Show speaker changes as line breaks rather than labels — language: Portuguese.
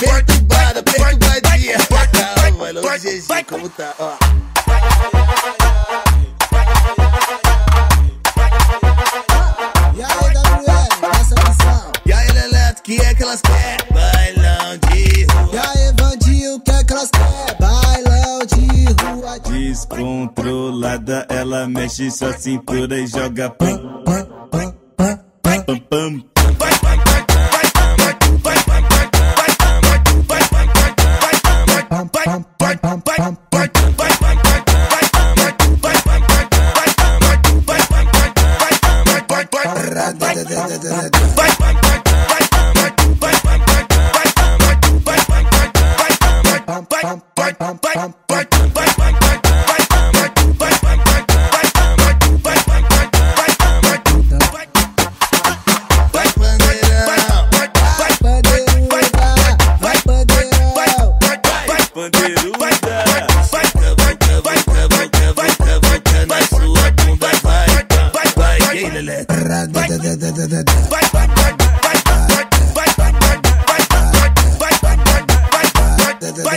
Perturbada, perturbadinha. Como tá, ó.
Descontrolada, ela mexe sua cintura e joga pam,
pam, pam, pam, pam,
pam.
Vai,
vai,
vai. Vai, vai, vai, vai.